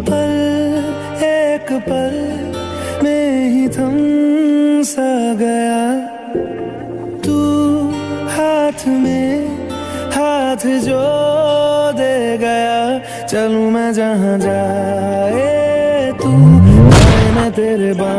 पल एक पल में ही थम सा गया। तू हाथ में हाथ जो दे गया। चलू मैं जहाँ जाए, तू मैं तेरे बा